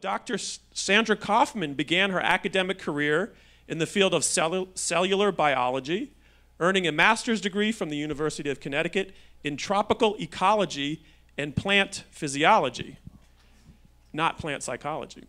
Dr. Sandra Kaufmann began her academic career in the field of cellu cellular biology, earning a master's degree from the University of Connecticut in tropical ecology and plant physiology, not plant psychology.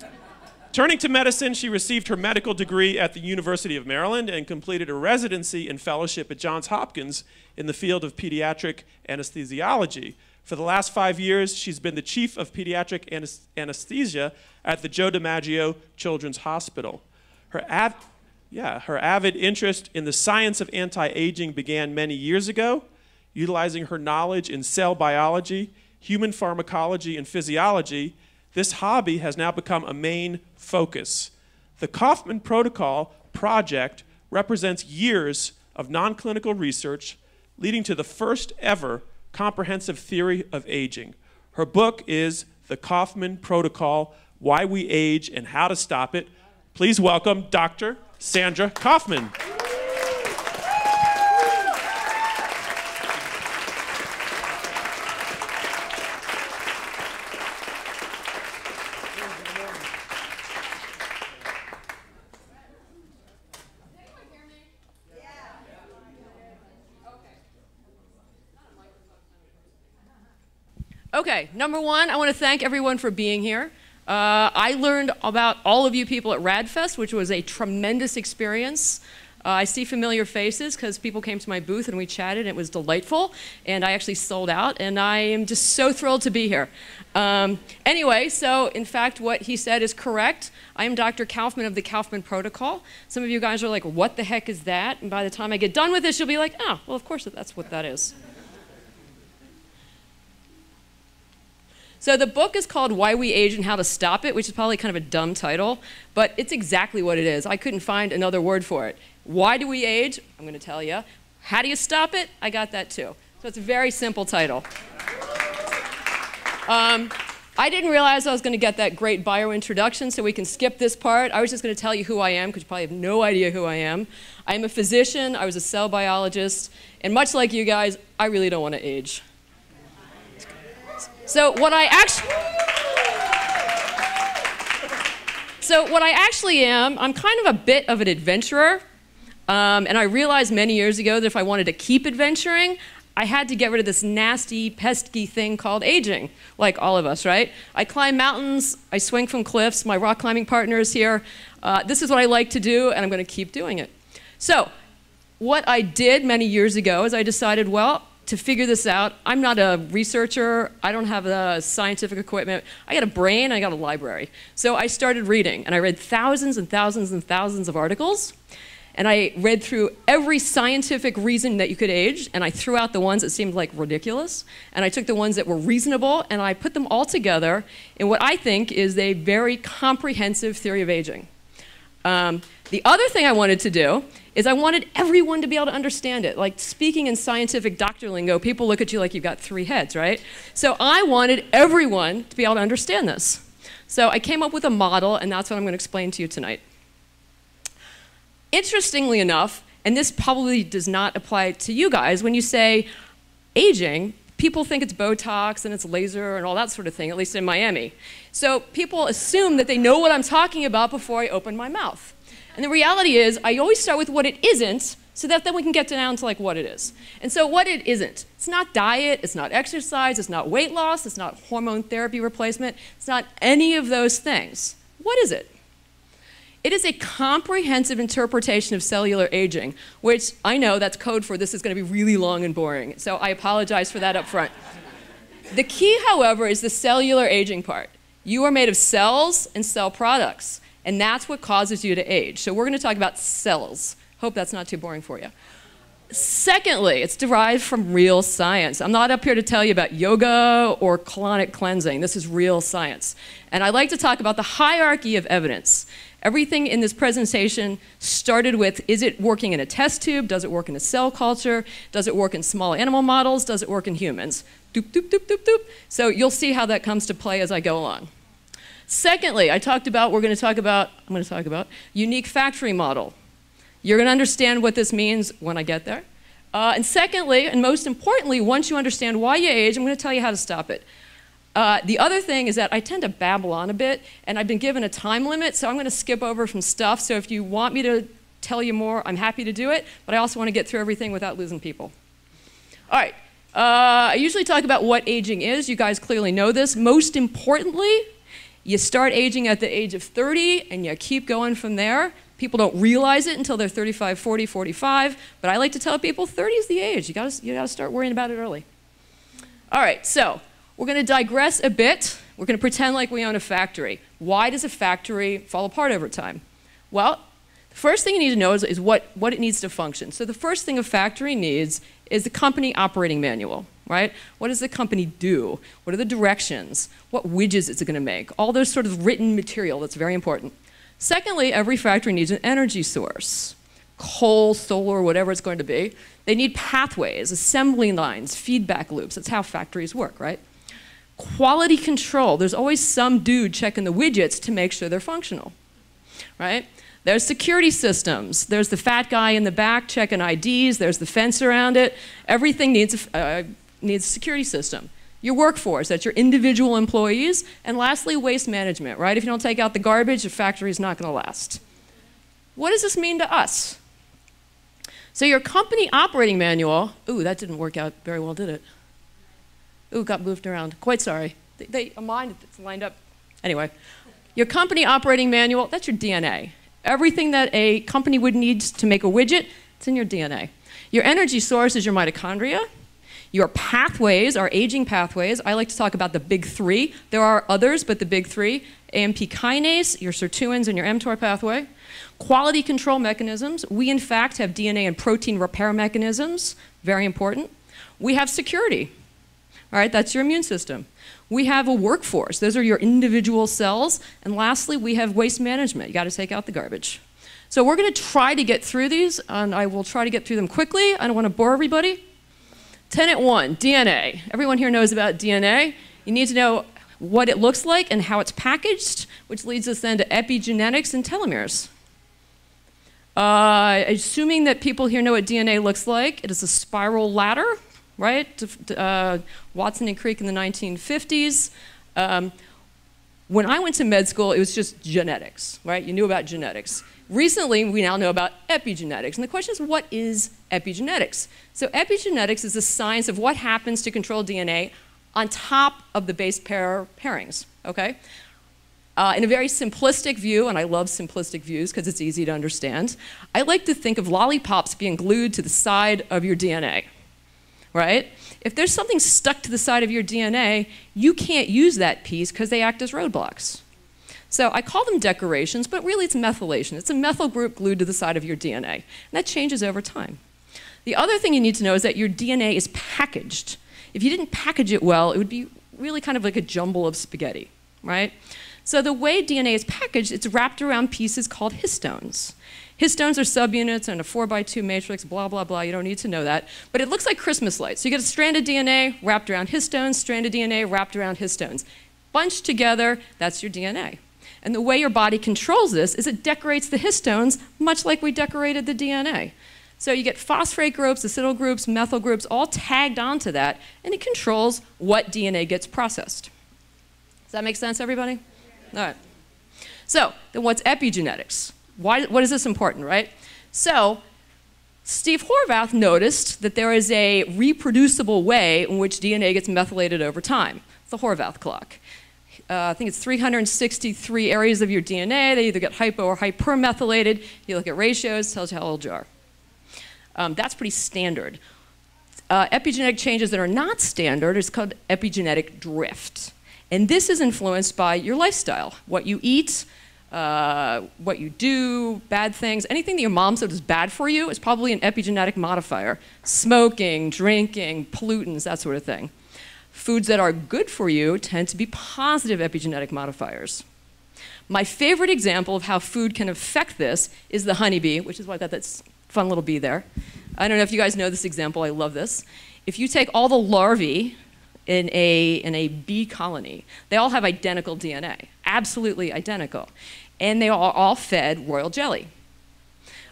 Turning to medicine, she received her medical degree at the University of Maryland and completed a residency and fellowship at Johns Hopkins in the field of pediatric anesthesiology, for the last five years, she's been the chief of pediatric anesthesia at the Joe DiMaggio Children's Hospital. Her, av- yeah, her avid interest in the science of anti aging began many years ago, utilizing her knowledge in cell biology, human pharmacology, and physiology. This hobby has now become a main focus. The Kaufmann Protocol project represents years of non clinical research leading to the first ever comprehensive theory of aging. Her book is The Kaufmann Protocol Why We Age and How to Stop It. Please welcome Dr. Sandra Kaufmann. Okay, number one, I want to thank everyone for being here. Uh, I learned about all of you people at RAADfest, which was a tremendous experience. Uh, I see familiar faces because people came to my booth and we chatted. And it was delightful, and I actually sold out, and I am just so thrilled to be here. Um, anyway, so in fact, what he said is correct. I am Dr. Kaufmann of the Kaufmann Protocol. Some of you guys are like, "What the heck is that?" And by the time I get done with this, you'll be like, "Oh, well, of course that's what that is." So the book is called Why We Age and How to Stop It, which is probably kind of a dumb title, but it's exactly what it is. I couldn't find another word for it. Why do we age? I'm going to tell you. How do you stop it? I got that too. So it's a very simple title. Um, I didn't realize I was going to get that great bio introduction, so we can skip this part. I was just going to tell you who I am, because you probably have no idea who I am. I am a physician, I was a cell biologist, and much like you guys, I really don't want to age. So what I actually So what I actually am, I'm kind of a bit of an adventurer. Um, and I realized many years ago that if I wanted to keep adventuring, I had to get rid of this nasty, pesky thing called aging, like all of us, right? I climb mountains, I swing from cliffs, my rock climbing partner is here. Uh, this is what I like to do, and I'm going to keep doing it. So, what I did many years ago is I decided, well, to figure this out. I'm not a researcher. I don't have the scientific equipment. I got a brain, I got a library. So I started reading, and I read thousands and thousands and thousands of articles. And I read through every scientific reason that you could age, and I threw out the ones that seemed like ridiculous. And I took the ones that were reasonable, and I put them all together in what I think is a very comprehensive theory of aging. Um, the other thing I wanted to do is I wanted everyone to be able to understand it. Like speaking in scientific doctor lingo, people look at you like you've got three heads, right? So I wanted everyone to be able to understand this. So I came up with a model, and that's what I'm going to explain to you tonight. Interestingly enough, and this probably does not apply to you guys, when you say aging, people think it's Botox and it's laser and all that sort of thing, at least in Miami. So people assume that they know what I'm talking about before I open my mouth. And the reality is, I always start with what it isn't, so that then we can get down to like what it is. And so what it isn't, it's not diet, it's not exercise, it's not weight loss, it's not hormone therapy replacement, it's not any of those things. What is it? It is a comprehensive interpretation of cellular aging, which I know that's code for this is going to be really long and boring. So I apologize for that up front. The key, however, is the cellular aging part. You are made of cells and cell products. And that's what causes you to age. So we're going to talk about cells. Hope that's not too boring for you. Secondly, it's derived from real science. I'm not up here to tell you about yoga or colonic cleansing. This is real science. And I like to talk about the hierarchy of evidence. Everything in this presentation started with is it working in a test tube? Does it work in a cell culture? Does it work in small animal models? Does it work in humans? Doop, doop, doop, doop, doop. So you'll see how that comes to play as I go along. Secondly, I talked about, we're going to talk about, I'm going to talk about unique factory model. You're going to understand what this means when I get there. Uh, and secondly, and most importantly, once you understand why you age, I'm going to tell you how to stop it. Uh, the other thing is that I tend to babble on a bit, and I've been given a time limit, so I'm going to skip over some stuff. So if you want me to tell you more, I'm happy to do it, but I also want to get through everything without losing people. All right. Uh, I usually talk about what aging is. You guys clearly know this. Most importantly, you start aging at the age of 30 and you keep going from there. People don't realize it until they're 35, 40, 45, but I like to tell people 30 is the age. You gotta, you gotta start worrying about it early. All right, so we're gonna digress a bit. We're gonna pretend like we own a factory. Why does a factory fall apart over time? Well, the first thing you need to know is, is what, what it needs to function. So the first thing a factory needs is the company operating manual, right? What does the company do? What are the directions? What widgets is it going to make? All those sort of written material that's very important. Secondly, every factory needs an energy source. Coal, solar, whatever it's going to be. They need pathways, assembly lines, feedback loops. That's how factories work, right? Quality control. There's always some dude checking the widgets to make sure they're functional, right? There's security systems. There's the fat guy in the back checking IDs. There's the fence around it. Everything needs a, uh, needs a security system. Your workforce, that's your individual employees. And lastly, waste management, right? If you don't take out the garbage, the factory is not going to last. What does this mean to us? So your company operating manual, ooh, that didn't work out very well, did it? Ooh, got moved around. Quite sorry. They, they mine it's lined up. Anyway, your company operating manual, that's your DNA. Everything that a company would need to make a widget, it's in your DNA. Your energy source is your mitochondria. Your pathways are aging pathways. I like to talk about the big three. There are others, but the big three AMP kinase, your sirtuins, and your mTOR pathway. Quality control mechanisms. We, in fact, have DNA and protein repair mechanisms, very important. We have security. All right, that's your immune system. We have a workforce. Those are your individual cells. And lastly, we have waste management. You got to take out the garbage. So we're going to try to get through these, and I will try to get through them quickly. I don't want to bore everybody. Tenet one, DNA. Everyone here knows about DNA. You need to know what it looks like and how it's packaged, which leads us then to epigenetics and telomeres. Uh, assuming that people here know what DNA looks like, it is a spiral ladder right? Uh, Watson and Crick in the 1950s. Um, when I went to med school, it was just genetics, right? You knew about genetics. Recently, we now know about epigenetics. And the question is, what is epigenetics? So epigenetics is the science of what happens to control DNA on top of the base pair pairings, okay? Uh, in a very simplistic view, and I love simplistic views because it's easy to understand, I like to think of lollipops being glued to the side of your DNA, right? If there's something stuck to the side of your DNA, you can't use that piece because they act as roadblocks. So I call them decorations, but really it's methylation. It's a methyl group glued to the side of your DNA. And that changes over time. The other thing you need to know is that your DNA is packaged. If you didn't package it well, it would be really kind of like a jumble of spaghetti, right? So the way DNA is packaged, it's wrapped around pieces called histones. Histones are subunits and a 4 by 2 matrix, blah, blah, blah. You don't need to know that. But it looks like Christmas lights. So you get a strand of DNA wrapped around histones, strand of DNA wrapped around histones. Bunched together, that's your DNA. And the way your body controls this is it decorates the histones much like we decorated the DNA. So you get phosphate groups, acetyl groups, methyl groups all tagged onto that, and it controls what DNA gets processed. Does that make sense, everybody? All right. So, then what's epigenetics? Why, what is this important, right? So, Steve Horvath noticed that there is a reproducible way in which DNA gets methylated over time. the Horvath clock. Uh, I think it's 363 areas of your DNA. They either get hypo or hypermethylated. You look at ratios, tells you how old you are. Um, that's pretty standard. Uh, epigenetic changes that are not standard is called epigenetic drift. And this is influenced by your lifestyle, what you eat, uh, what you do, bad things, anything that your mom said is bad for you is probably an epigenetic modifier. Smoking, drinking, pollutants, that sort of thing. Foods that are good for you tend to be positive epigenetic modifiers. My favorite example of how food can affect this is the honeybee, which is why I got that's fun little bee there. I don't know if you guys know this example, I love this. If you take all the larvae in a, in a bee colony, they all have identical DNA, absolutely identical and they are all fed royal jelly.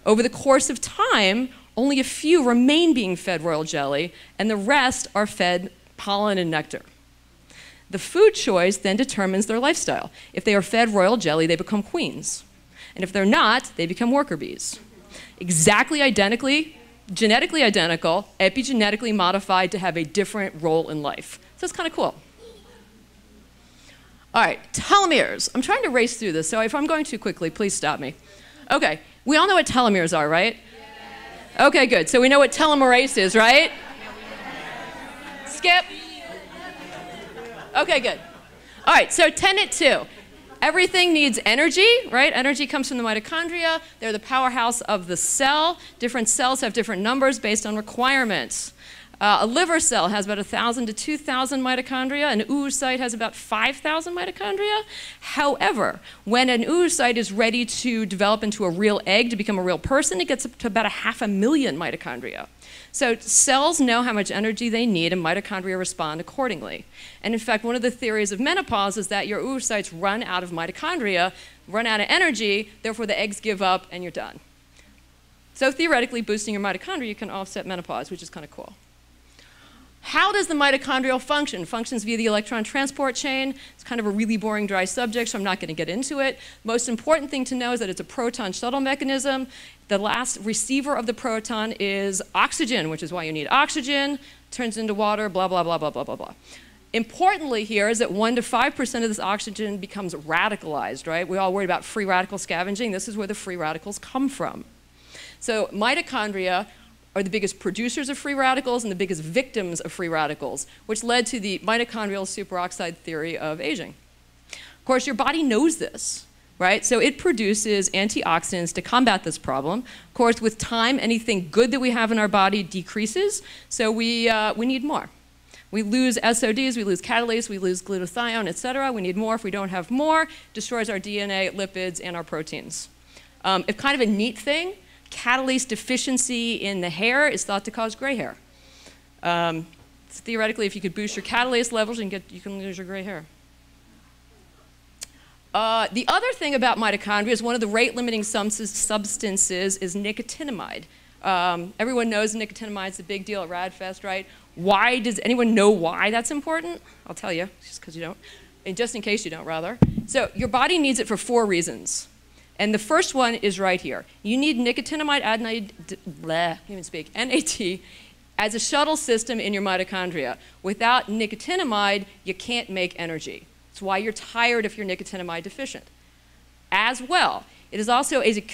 Over the course of time, only a few remain being fed royal jelly, and the rest are fed pollen and nectar. The food choice then determines their lifestyle. If they are fed royal jelly, they become queens. And if they're not, they become worker bees. Exactly identically, genetically identical, epigenetically modified to have a different role in life. So it's kind of cool. All right, telomeres. I'm trying to race through this, so if I'm going too quickly, please stop me. Okay, we all know what telomeres are, right? Okay, good. So we know what telomerase is, right? Skip. Okay, good. All right, so tenet two. Everything needs energy, right? Energy comes from the mitochondria. They're the powerhouse of the cell. Different cells have different numbers based on requirements. Uh, a liver cell has about 1,000 to 2,000 mitochondria. An oocyte has about 5,000 mitochondria. However, when an oocyte is ready to develop into a real egg to become a real person, it gets up to about a half a million mitochondria. So cells know how much energy they need, and mitochondria respond accordingly. And in fact, one of the theories of menopause is that your oocytes run out of mitochondria, run out of energy, therefore the eggs give up, and you're done. So theoretically, boosting your mitochondria you can offset menopause, which is kind of cool. How does the mitochondrial function? Functions via the electron transport chain. It's kind of a really boring, dry subject, so I'm not going to get into it. Most important thing to know is that it's a proton shuttle mechanism. The last receiver of the proton is oxygen, which is why you need oxygen, turns into water, blah, blah, blah, blah, blah, blah, blah. Importantly here is that 1 to 5% of this oxygen becomes radicalized, right? We all worry about free radical scavenging. This is where the free radicals come from. So mitochondria are the biggest producers of free radicals and the biggest victims of free radicals, which led to the mitochondrial superoxide theory of aging. Of course, your body knows this, right? So it produces antioxidants to combat this problem. Of course, with time, anything good that we have in our body decreases, so we, uh, we need more. We lose SODs, we lose catalase, we lose glutathione, et cetera. We need more. If we don't have more, destroys our DNA, lipids, and our proteins. Um, if kind of a neat thing, catalase deficiency in the hair is thought to cause gray hair. Um, theoretically, if you could boost your catalase levels, you can, get, you can lose your gray hair. Uh, the other thing about mitochondria is one of the rate-limiting substances is nicotinamide. Um, everyone knows nicotinamide is a big deal at RAADfest, right? Why does anyone know why that's important? I'll tell you, just because you don't, and just in case you don't, rather. So your body needs it for four reasons. And the first one is right here. You need nicotinamide adenine, bleh, even speak, NAD, as a shuttle system in your mitochondria. Without nicotinamide, you can't make energy. It's why you're tired if you're nicotinamide deficient. As well, it is also a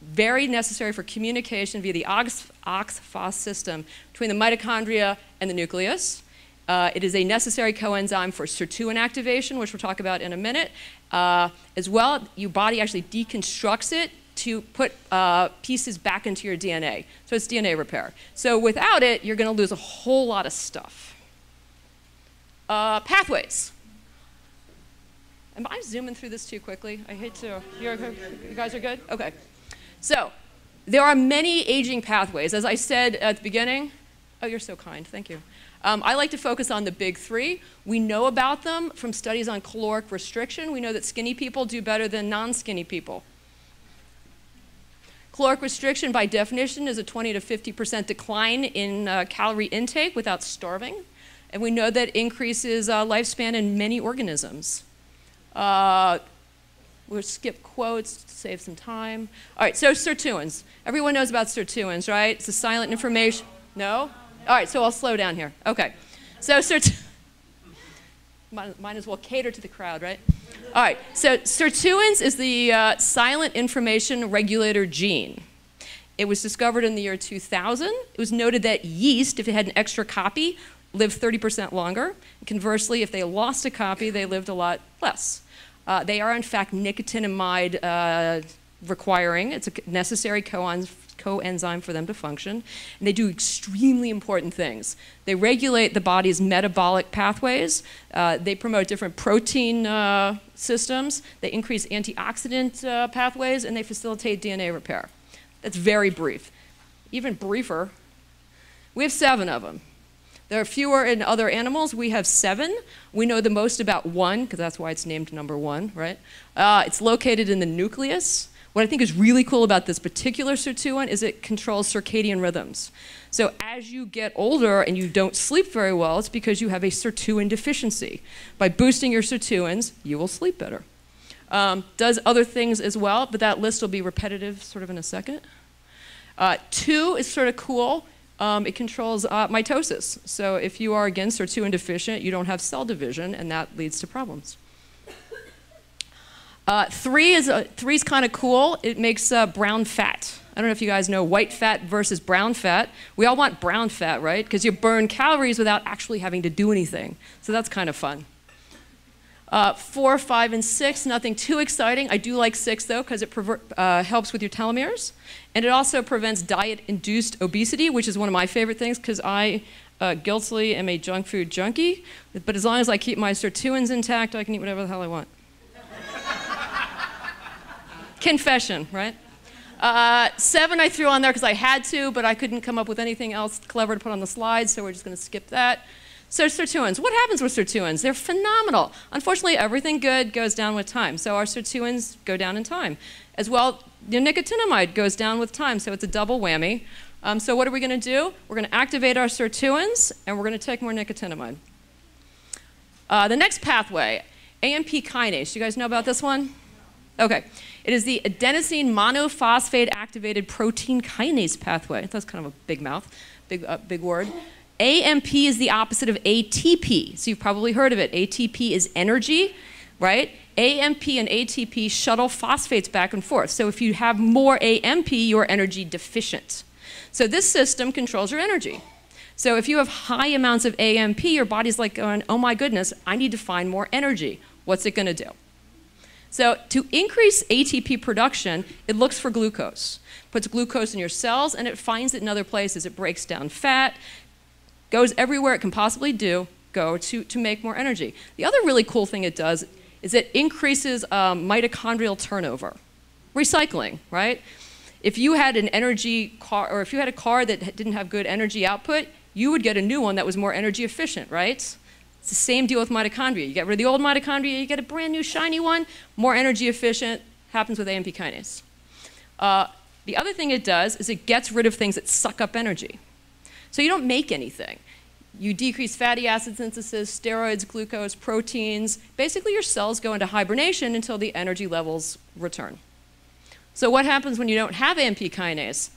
very necessary for communication via the OX-phos system between the mitochondria and the nucleus. Uh, it is a necessary coenzyme for sirtuin activation, which we'll talk about in a minute. Uh, as well, your body actually deconstructs it to put uh, pieces back into your DNA. So it's DNA repair. So without it, you're going to lose a whole lot of stuff. Uh, pathways. Am I zooming through this too quickly? I hate to. You're, you guys are good? Okay. So there are many aging pathways. As I said at the beginning, oh, you're so kind. Thank you. Um, I like to focus on the big three. We know about them from studies on caloric restriction. We know that skinny people do better than non-skinny people. Caloric restriction, by definition, is a 20 to 50% decline in uh, calorie intake without starving. And we know that increases uh, lifespan in many organisms. Uh, we'll skip quotes to save some time. All right, so sirtuins. Everyone knows about sirtuins, right? It's a silent information. No? All right, so I'll slow down here. Okay. So, sirt- might, might, as well cater to the crowd, right? All right, so sirtuins is the uh, silent information regulator gene. It was discovered in the year 2000. It was noted that yeast, if it had an extra copy, lived 30% longer. Conversely, if they lost a copy, they lived a lot less. Uh, they are, in fact, nicotinamide uh, requiring. It's a necessary coenzyme coenzyme for them to function. And they do extremely important things. They regulate the body's metabolic pathways. Uh, they promote different protein uh, systems. They increase antioxidant uh, pathways, and they facilitate DNA repair. That's very brief. Even briefer, we have seven of them. There are fewer in other animals. We have seven. We know the most about one, because that's why it's named number one, right? Uh, it's located in the nucleus. What I think is really cool about this particular sirtuin is it controls circadian rhythms. So as you get older and you don't sleep very well, it's because you have a sirtuin deficiency. By boosting your sirtuins, you will sleep better. Um, does other things as well, but that list will be repetitive sort of in a second. Uh, two is sort of cool. Um, it controls uh, mitosis. So if you are again sirtuin deficient, you don't have cell division, and that leads to problems. Uh, three is uh, three is kind of cool. It makes uh, brown fat. I don't know if you guys know white fat versus brown fat. We all want brown fat, right? Because you burn calories without actually having to do anything. So that's kind of fun. Uh, four, five, and six, nothing too exciting. I do like six though, because it uh, helps with your telomeres. And it also prevents diet induced obesity, which is one of my favorite things, because I uh, guiltily am a junk food junkie. But as long as I keep my sirtuins intact, I can eat whatever the hell I want. Confession, right? Uh, seven I threw on there because I had to, but I couldn't come up with anything else clever to put on the slides, so we're just going to skip that. So sirtuins, what happens with sirtuins? They're phenomenal. Unfortunately, everything good goes down with time, so our sirtuins go down in time. As well, the nicotinamide goes down with time, so it's a double whammy. Um, so what are we going to do? We're going to activate our sirtuins, and we're going to take more nicotinamide. Uh, the next pathway, AMP kinase. You guys know about this one? Okay. It is the adenosine monophosphate activated protein kinase pathway. That's kind of a big mouth, big, uh, big word. AMP is the opposite of ATP. So you've probably heard of it. ATP is energy, right? AMP and ATP shuttle phosphates back and forth. So if you have more AMP, you're energy deficient. So this system controls your energy. So if you have high amounts of AMP, your body's like going, oh my goodness, I need to find more energy. What's it going to do? So to increase ATP production, it looks for glucose. Puts glucose in your cells and it finds it in other places. It breaks down fat, goes everywhere it can possibly do, go to, to make more energy. The other really cool thing it does is it increases um, mitochondrial turnover. Recycling, right? If you had an energy car, or if you had a car that didn't have good energy output, you would get a new one that was more energy efficient, right? It's the same deal with mitochondria. You get rid of the old mitochondria, you get a brand new shiny one, more energy efficient, happens with AMP kinase. Uh, the other thing it does is it gets rid of things that suck up energy. So you don't make anything. You decrease fatty acid synthesis, steroids, glucose, proteins. Basically, your cells go into hibernation until the energy levels return. So what happens when you don't have AMP kinase?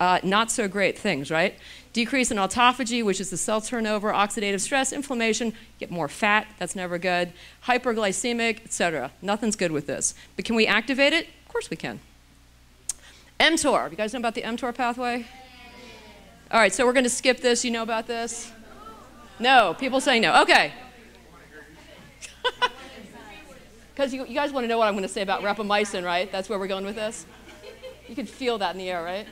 Uh, not so great things, right? Decrease in autophagy, which is the cell turnover, oxidative stress, inflammation, get more fat, that's never good, hyperglycemic, etc. Nothing's good with this. But can we activate it? Of course we can. mTOR, you guys know about the mTOR pathway? All right, so we're going to skip this. You know about this? No. People saying no. Okay. Because you, you, guys want to know what I'm going to say about rapamycin, right? That's where we're going with this? You can feel that in the air, right?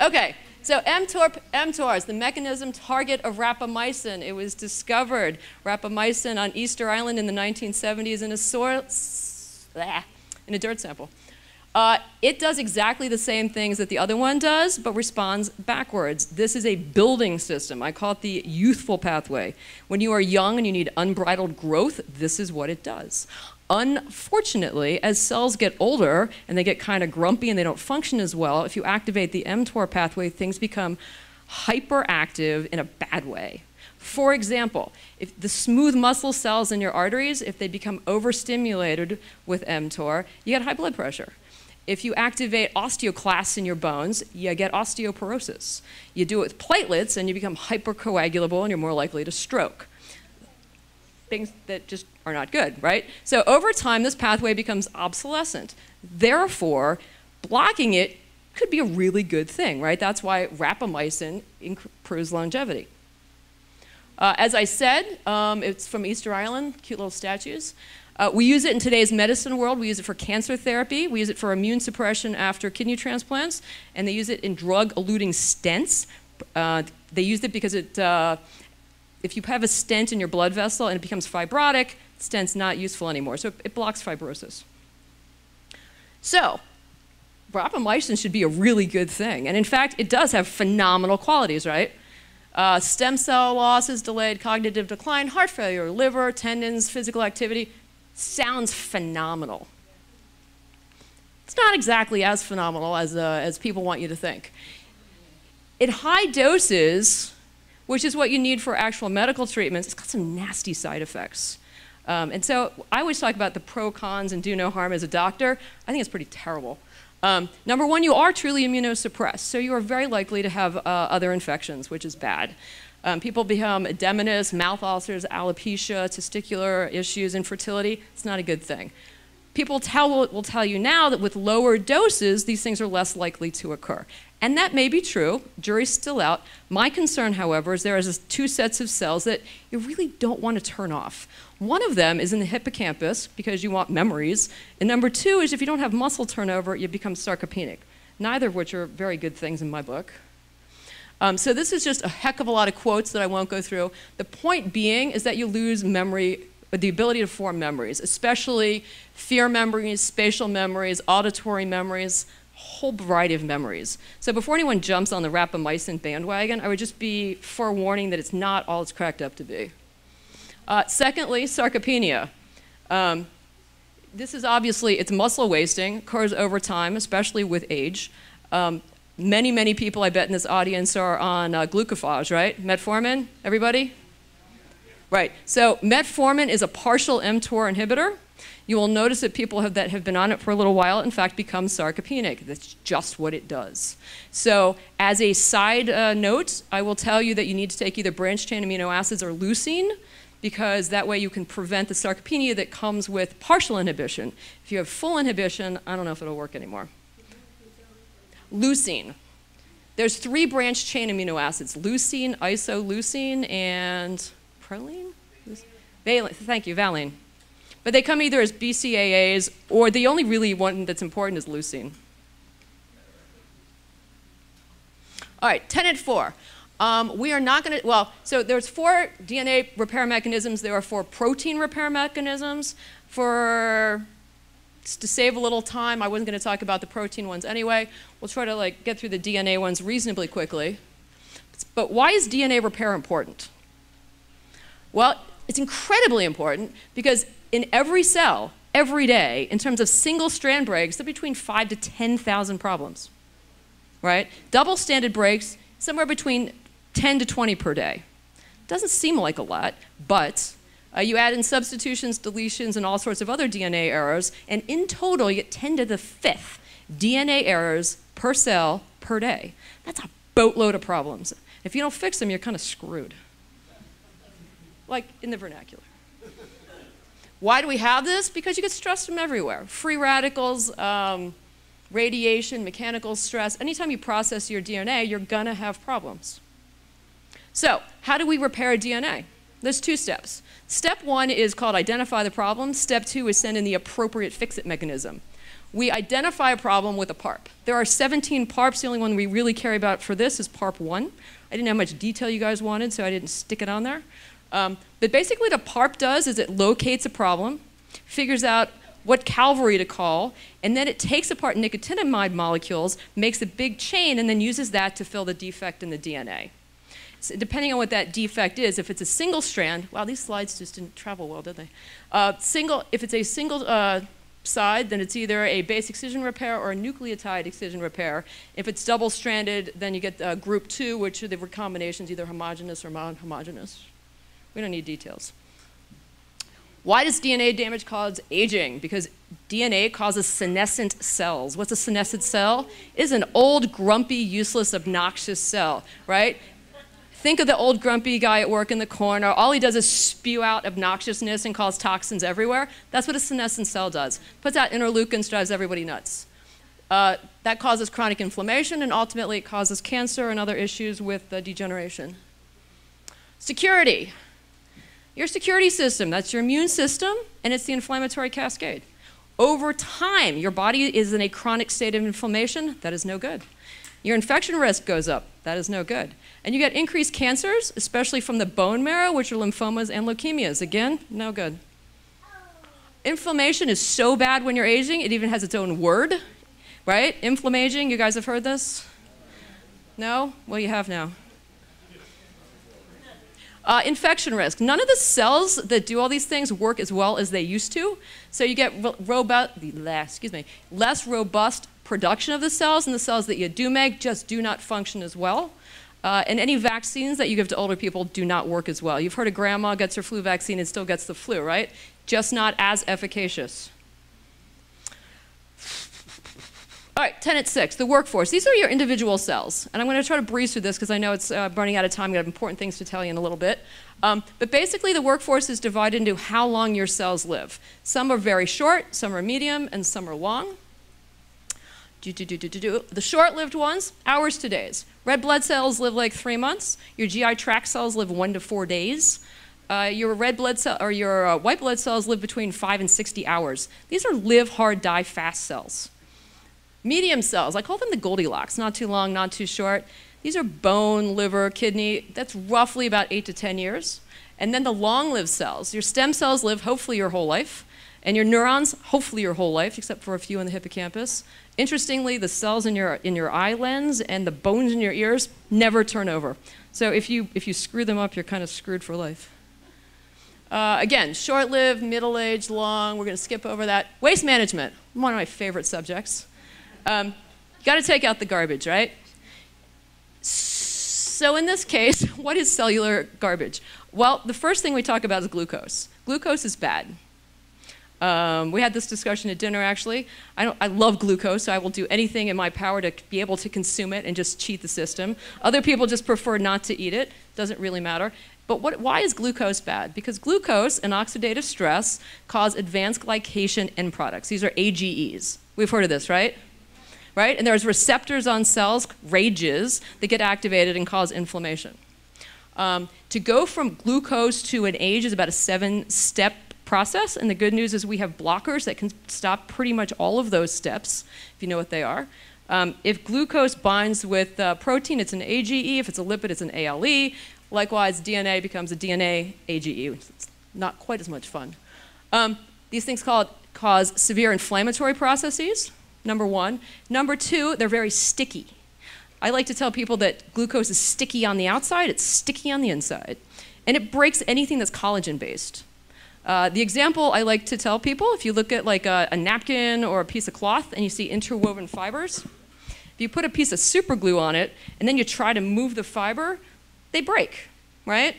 Okay, so mTOR, mTOR is the mechanism target of rapamycin. It was discovered, rapamycin, on Easter Island in the 1970s in a, soil, in a dirt sample. Uh, it does exactly the same things that the other one does, but responds backwards. This is a building system. I call it the youthful pathway. When you are young and you need unbridled growth, this is what it does. Unfortunately, as cells get older and they get kind of grumpy and they don't function as well, if you activate the mTOR pathway, things become hyperactive in a bad way. For example, if the smooth muscle cells in your arteries, if they become overstimulated with mTOR, you get high blood pressure. If you activate osteoclasts in your bones, you get osteoporosis. You do it with platelets and you become hypercoagulable and you're more likely to stroke. Things that just are not good, right? So over time, this pathway becomes obsolescent. Therefore, blocking it could be a really good thing, right? That's why rapamycin improves longevity. Uh, as I said, um, it's from Easter Island, cute little statues. Uh, we use it in today's medicine world. We use it for cancer therapy. We use it for immune suppression after kidney transplants. And they use it in drug-eluting stents. Uh, they used it because it, uh, if you have a stent in your blood vessel and it becomes fibrotic, stent's not useful anymore. So it, blocks fibrosis. So rapamycin should be a really good thing. And in fact, it does have phenomenal qualities, right? Uh, stem cell losses, delayed cognitive decline, heart failure, liver, tendons, physical activity, sounds phenomenal. It's not exactly as phenomenal as, uh, as people want you to think. In high doses, which is what you need for actual medical treatments, it's got some nasty side effects. Um, and so I always talk about the pro cons and do no harm as a doctor. I think it's pretty terrible. Um, number one, you are truly immunosuppressed, so you are very likely to have uh, other infections, which is bad. Um, people become edematous, mouth ulcers, alopecia, testicular issues, infertility. It's not a good thing. People tell, will, will tell you now that with lower doses, these things are less likely to occur. And that may be true, jury's still out. My concern, however, is there is two sets of cells that you really don't want to turn off. One of them is in the hippocampus because you want memories, and number two is if you don't have muscle turnover, you become sarcopenic, neither of which are very good things in my book. Um, so this is just a heck of a lot of quotes that I won't go through. The point being is that you lose memory, the ability to form memories, especially fear memories, spatial memories, auditory memories, whole variety of memories. So before anyone jumps on the rapamycin bandwagon, I would just be forewarning that it's not all it's cracked up to be. Uh, secondly, sarcopenia. Um, this is obviously, it's muscle wasting, occurs over time, especially with age. Um, many, many people I bet in this audience are on uh, glucophage, right? Metformin, everybody? Right, so metformin is a partial mTOR inhibitor. You will notice that people have, that have been on it for a little while, in fact, become sarcopenic. That's just what it does. So as a side uh, note, I will tell you that you need to take either branched chain amino acids or leucine because that way you can prevent the sarcopenia that comes with partial inhibition. If you have full inhibition, I don't know if it'll work anymore. Leucine. There's three branched chain amino acids, leucine, isoleucine, and proline? Valine, thank you, valine. But they come either as BCAAs, or the only really one that's important is leucine. All right, tenet four. Um, we are not going to, well, so there's four DNA repair mechanisms. There are four protein repair mechanisms. For to save a little time, I wasn't going to talk about the protein ones anyway. We'll try to like get through the DNA ones reasonably quickly. But why is DNA repair important? Well, it's incredibly important because in every cell, every day, in terms of single strand breaks, there are between five to 10,000 problems, right? Double stranded breaks, somewhere between 10 to 20 per day. Doesn't seem like a lot, but uh, you add in substitutions, deletions, and all sorts of other DNA errors, and in total, you get 10 to the fifth DNA errors per cell per day. That's a boatload of problems. If you don't fix them, you're kind of screwed. Like in the vernacular. Why do we have this? Because you get stress from everywhere. Free radicals, um, radiation, mechanical stress. Anytime you process your DNA, you're going to have problems. So, how do we repair DNA? There's two steps. Step one is called identify the problem. Step two is send in the appropriate fix-it mechanism. We identify a problem with a PARP. There are 17 PARPs. The only one we really care about for this is PARP 1. I didn't have much detail you guys wanted, so I didn't stick it on there. Um, but basically, what a PARP does is it locates a problem, figures out what cavalry to call, and then it takes apart nicotinamide molecules, makes a big chain, and then uses that to fill the defect in the DNA depending on what that defect is, if it's a single strand, wow, these slides just didn't travel well, did they? Uh, single, if it's a single uh, side, then it's either a base excision repair or a nucleotide excision repair. If it's double stranded, then you get uh, group two, which are the recombinations, either homogeneous or non-homogeneous. We don't need details. Why does DNA damage cause aging? Because DNA causes senescent cells. What's a senescent cell? It is an old, grumpy, useless, obnoxious cell, right? Think of the old grumpy guy at work in the corner. All he does is spew out obnoxiousness and cause toxins everywhere. That's what a senescent cell does. Puts out interleukins, drives everybody nuts. Uh, that causes chronic inflammation, and ultimately it causes cancer and other issues with degeneration. Security. Your security system, that's your immune system, and it's the inflammatory cascade. Over time, your body is in a chronic state of inflammation. That is no good. Your infection risk goes up. That is no good. And you get increased cancers, especially from the bone marrow, which are lymphomas and leukemias. Again, no good. Inflammation is so bad when you're aging, it even has its own word, right? Inflammaging, you guys have heard this? No? Well, you have now. Uh, infection risk. None of the cells that do all these things work as well as they used to. So you get robust, excuse me, less robust production of the cells, and the cells that you do make just do not function as well. Uh, and any vaccines that you give to older people do not work as well. You've heard of grandma gets her flu vaccine and still gets the flu, right? Just not as efficacious. All right, tenet six, the workforce. These are your individual cells. And I'm going to try to breeze through this because I know it's uh, running out of time. I have important things to tell you in a little bit. Um, but basically, the workforce is divided into how long your cells live. Some are very short, some are medium, and some are long. Do, do, do. The short-lived ones, hours to days. Red blood cells live like three months. Your GI tract cells live one to four days. Uh, your red blood cell or your uh, white blood cells live between five and 60 hours. These are live hard, die fast cells. Medium cells, I call them the Goldilocks, not too long, not too short. These are bone, liver, kidney. That's roughly about eight to 10 years. And then the long-lived cells. Your stem cells live hopefully your whole life. And your neurons, hopefully your whole life, except for a few in the hippocampus. Interestingly, the cells in your, in your eye lens and the bones in your ears never turn over. So if you, if you screw them up, you're kind of screwed for life. Uh, again, short-lived, middle-aged, long. We're going to skip over that. Waste management, one of my favorite subjects. Um, you got to take out the garbage, right? So in this case, what is cellular garbage? Well, the first thing we talk about is glucose. Glucose is bad. Um, we had this discussion at dinner, actually. I, I, love glucose, so I will do anything in my power to be able to consume it and just cheat the system. Other people just prefer not to eat it. Doesn't really matter. But what, why is glucose bad? Because glucose and oxidative stress cause advanced glycation end products. These are AGEs. We've heard of this, right? Right? And there's receptors on cells, RAGEs, that get activated and cause inflammation. Um, to go from glucose to an age is about a seven step process, and the good news is we have blockers that can stop pretty much all of those steps, if you know what they are. Um, if glucose binds with uh, protein, it's an AGE. If it's a lipid, it's an ALE. Likewise, DNA becomes a DNA AGE. It's not quite as much fun. Um, these things cause severe inflammatory processes, number one. Number two, they're very sticky. I like to tell people that glucose is sticky on the outside, it's sticky on the inside. And it breaks anything that's collagen based. Uh, the example I like to tell people, if you look at like a, a, napkin or a piece of cloth and you see interwoven fibers, if you put a piece of super glue on it and then you try to move the fiber, they break, right?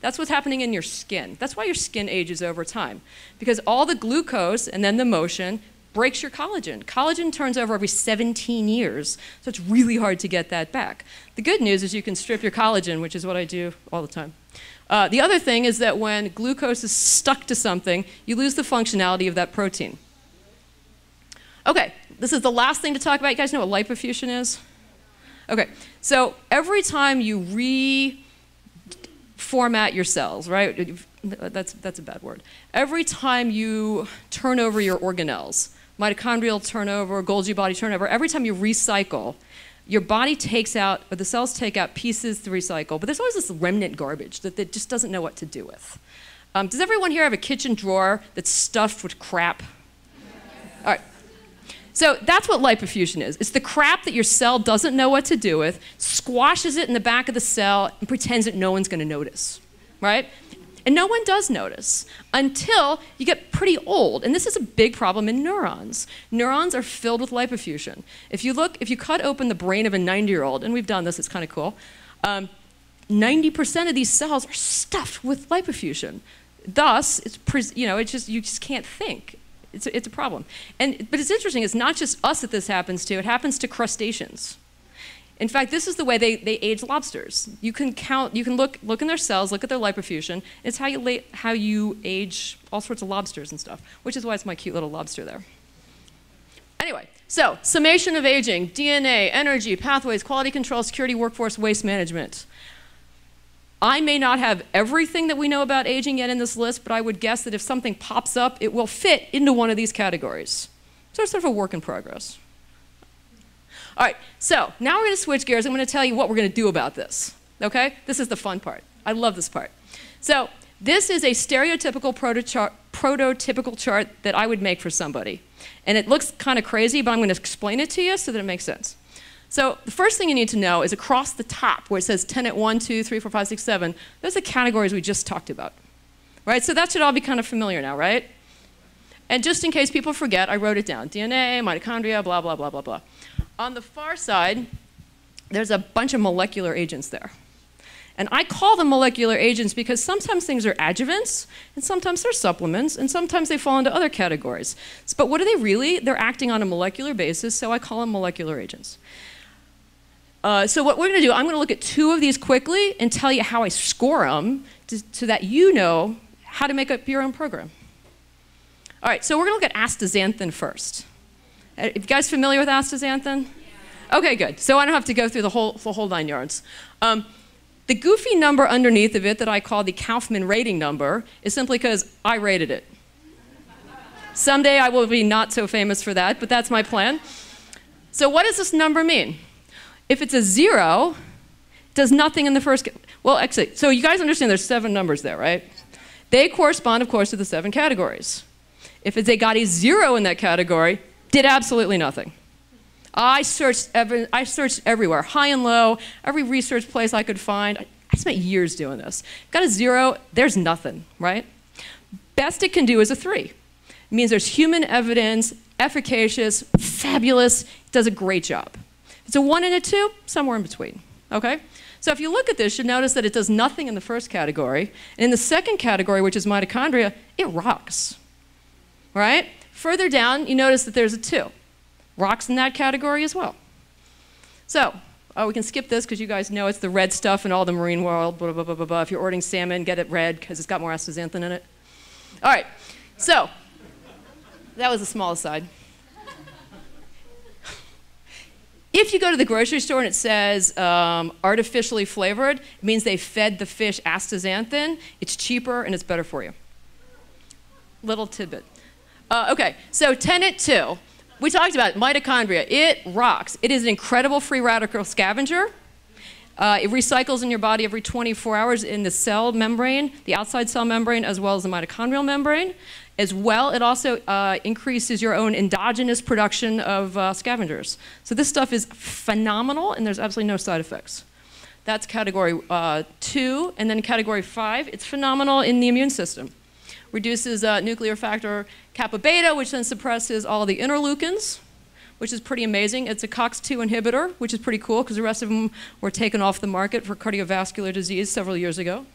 That's what's happening in your skin. That's why your skin ages over time. Because all the glucose and then the motion breaks your collagen. Collagen turns over every 17 years, so it's really hard to get that back. The good news is you can strip your collagen, which is what I do all the time. Uh, the other thing is that when glucose is stuck to something, you lose the functionality of that protein. Okay, this is the last thing to talk about. You guys know what lipofuscin is? Okay, so every time you reformat your cells, right? That's, that's a bad word. Every time you turn over your organelles, mitochondrial turnover, Golgi body turnover, every time you recycle, your body takes out, or the cells take out pieces to recycle, but there's always this remnant garbage that it just doesn't know what to do with. Um, does everyone here have a kitchen drawer that's stuffed with crap? All right. So that's what lipofuscin is. It's the crap that your cell doesn't know what to do with, squashes it in the back of the cell, and pretends that no one's going to notice, right? And no one does notice until you get pretty old. And this is a big problem in neurons. Neurons are filled with lipofuscin. If you look, if you cut open the brain of a 90 year old, and we've done this, it's kind of cool, 90% um, of these cells are stuffed with lipofuscin. Thus, it's, you know, it's just, you just can't think. It's a, it's a problem. And, but it's interesting, it's not just us that this happens to, it happens to crustaceans. In fact, this is the way they, they age lobsters. You can count, you can look, look in their cells, look at their lipofuscin. It's how you, how you age all sorts of lobsters and stuff, which is why it's my cute little lobster there. Anyway, so summation of aging, DNA, energy, pathways, quality control, security, workforce, waste management. I may not have everything that we know about aging yet in this list, but I would guess that if something pops up, it will fit into one of these categories. So it's sort of a work in progress. All right, so now we're going to switch gears. I'm going to tell you what we're going to do about this. Okay? This is the fun part. I love this part. So this is a stereotypical prototypical chart that I would make for somebody. And it looks kind of crazy, but I'm going to explain it to you so that it makes sense. So the first thing you need to know is across the top where it says tenet 1, 2, 3, 4, 5, 6, 7, those are the categories we just talked about. Right? So that should all be kind of familiar now, right? And just in case people forget, I wrote it down. DNA, mitochondria, blah, blah, blah, blah, blah. On the far side, there's a bunch of molecular agents there. And I call them molecular agents because sometimes things are adjuvants, and sometimes they're supplements, and sometimes they fall into other categories. But what are they really? They're acting on a molecular basis, so I call them molecular agents. Uh, so what we're going to do, I'm going to look at two of these quickly and tell you how I score them to, so that you know how to make up your own program. All right, so we're going to look at astaxanthin first. Are uh, you guys familiar with astaxanthin? Yeah. Okay, good. So I don't have to go through the whole, the whole nine yards. Um, the goofy number underneath of it that I call the Kaufmann rating number is simply because I rated it. Someday I will be not so famous for that, but that's my plan. So what does this number mean? If it's a zero, does nothing in the first, well, actually, so you guys understand there's seven numbers there, right? They correspond, of course, to the seven categories. If it's a got a zero in that category, did absolutely nothing. I searched, every, I searched everywhere, high and low, every research place I could find. I, I spent years doing this. Got a zero, there's nothing, right? Best it can do is a three. It means there's human evidence, efficacious, fabulous, does a great job. It's a one and a two, somewhere in between, okay? So if you look at this, you'll notice that it does nothing in the first category. And in the second category, which is mitochondria, it rocks, right? Further down, you notice that there's a two rocks in that category as well. So, oh, we can skip this because you guys know it's the red stuff in all the marine world, blah, blah, blah, blah, blah. If you're ordering salmon, get it red because it's got more astaxanthin in it. All right, so that was a small aside. If you go to the grocery store and it says um, artificially flavored, it means they fed the fish astaxanthin. It's cheaper and it's better for you. Little tidbit. Uh, okay, so tenet two we talked about it, mitochondria. It rocks. It is an incredible free radical scavenger. Uh, it recycles in your body every 24 hours in the cell membrane, the outside cell membrane, as well as the mitochondrial membrane. As well, it also uh, increases your own endogenous production of uh, scavengers. So this stuff is phenomenal, and there's absolutely no side effects. That's category uh, two. And then category five, it's phenomenal in the immune system reduces uh, nuclear factor kappa beta, which then suppresses all the interleukins, which is pretty amazing. It's a COX-2 inhibitor, which is pretty cool because the rest of them were taken off the market for cardiovascular disease several years ago.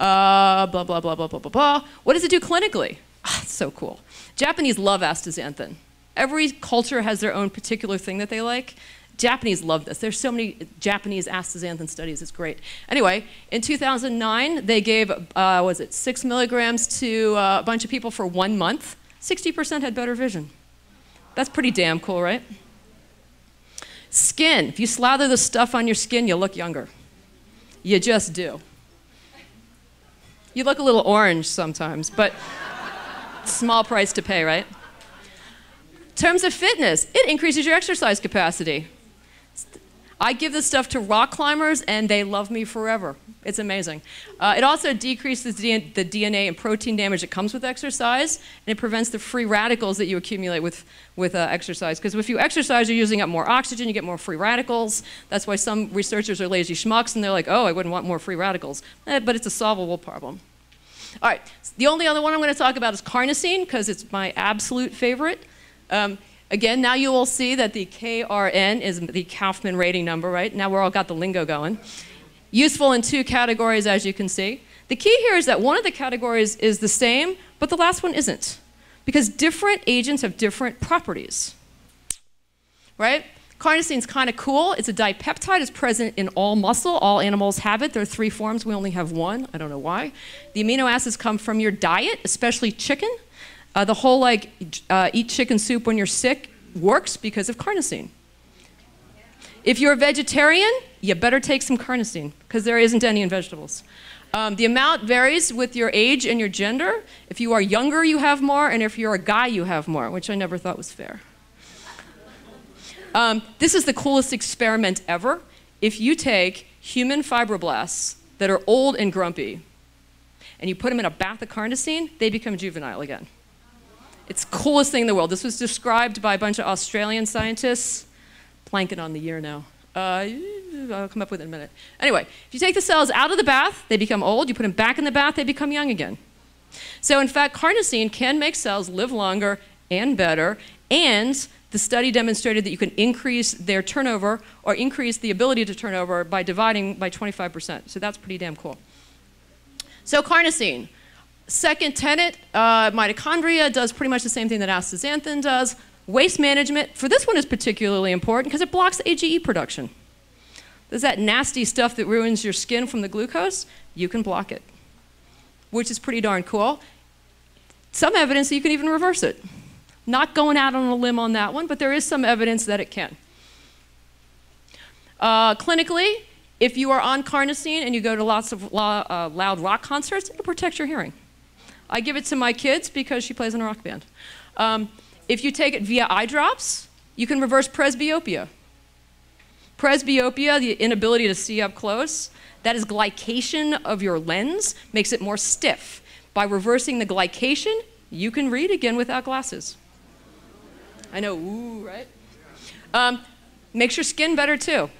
Uh, blah, blah, blah, blah, blah, blah, blah. What does it do clinically? Ah, it's so cool. Japanese love astaxanthin. Every culture has their own particular thing that they like. Japanese love this. There's so many Japanese astaxanthin studies. It's great. Anyway, in 2009, they gave, uh, was it six milligrams to uh, a bunch of people for one month. 60% had better vision. That's pretty damn cool, right? Skin. If you slather the stuff on your skin, you look younger. You just do. You look a little orange sometimes, but small price to pay, right? Terms of fitness, it increases your exercise capacity. I give this stuff to rock climbers and they love me forever. It's amazing. Uh, it also decreases the DNA and protein damage that comes with exercise and it prevents the free radicals that you accumulate with, with uh, exercise. Because if you exercise, you're using up more oxygen, you get more free radicals. That's why some researchers are lazy schmucks and they're like, oh, I wouldn't want more free radicals. Eh, but it's a solvable problem. All right, the only other one I'm going to talk about is carnosine because it's my absolute favorite. Um, Again, now you will see that the KRN is the Kaufmann rating number, right? Now we're all got the lingo going. Useful in two categories, as you can see. The key here is that one of the categories is the same, but the last one isn't. Because different agents have different properties, right? Carnosine's kind of cool. It's a dipeptide. It's present in all muscle. All animals have it. There are three forms. We only have one. I don't know why. The amino acids come from your diet, especially chicken. Uh, the whole like uh, eat chicken soup when you're sick works because of carnosine. If you're a vegetarian, you better take some carnosine because there isn't any in vegetables. Um, the amount varies with your age and your gender. If you are younger, you have more, and if you're a guy, you have more, which I never thought was fair. Um, this is the coolest experiment ever. If you take human fibroblasts that are old and grumpy, and you put them in a bath of carnosine, they become juvenile again. It's the coolest thing in the world. This was described by a bunch of Australian scientists. blanket on the year now. Uh, I'll come up with it in a minute. Anyway, if you take the cells out of the bath, they become old. You put them back in the bath, they become young again. So, in fact, carnosine can make cells live longer and better, and the study demonstrated that you can increase their turnover or increase the ability to turn over by dividing by 25%. So, that's pretty damn cool. So, carnosine. Second tenet, uh, mitochondria does pretty much the same thing that astaxanthin does. Waste management, for this one is particularly important because it blocks AGE production. There's that nasty stuff that ruins your skin from the glucose, you can block it, which is pretty darn cool. Some evidence that you can even reverse it. Not going out on a limb on that one, but there is some evidence that it can. Uh, clinically, if you are on carnosine and you go to lots of uh, loud rock concerts, it'll protect your hearing. I give it to my kids because she plays in a rock band. Um, if you take it via eye drops, you can reverse presbyopia. Presbyopia, the inability to see up close, that is glycation of your lens, makes it more stiff. By reversing the glycation, you can read again without glasses. I know, ooh, right? Um, makes your skin better too.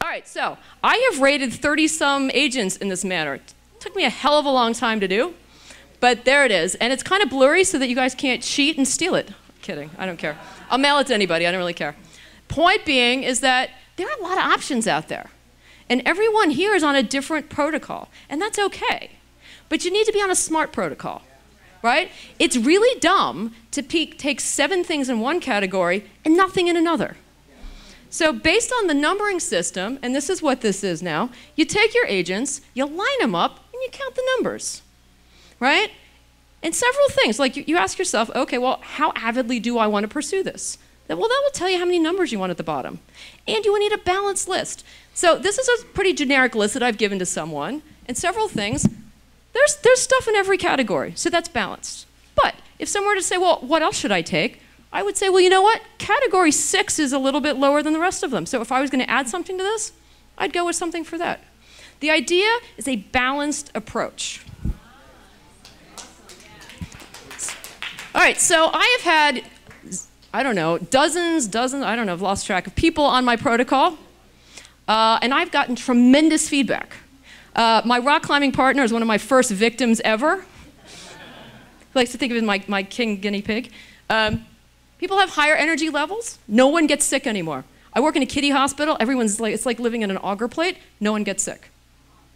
All right, so I have rated 30 some agents in this manner. It took me a hell of a long time to do. But there it is. And it's kind of blurry so that you guys can't cheat and steal it. Kidding. I don't care. I'll mail it to anybody. I don't really care. Point being is that there are a lot of options out there. And everyone here is on a different protocol. And that's okay. But you need to be on a smart protocol. Right? It's really dumb to peak, take seven things in one category and nothing in another. So, based on the numbering system, and this is what this is now, you take your agents, you line them up, and you count the numbers right? And several things, like you, you ask yourself, okay, well, how avidly do I want to pursue this? Well, that will tell you how many numbers you want at the bottom. And you will need a balanced list. So this is a pretty generic list that I've given to someone, and several things. There's, there's stuff in every category, so that's balanced. But if someone were to say, well, what else should I take? I would say, well, you know what? Category six is a little bit lower than the rest of them. So if I was going to add something to this, I'd go with something for that. The idea is a balanced approach. All right, so I have had, I don't know, dozens, dozens, I don't know, I've lost track of people on my protocol, uh, and I've gotten tremendous feedback. Uh, my rock climbing partner is one of my first victims ever. He likes to think of him my, my king guinea pig. Um, people have higher energy levels. No one gets sick anymore. I work in a kitty hospital. Everyone's like, it's like living in an agar plate. No one gets sick.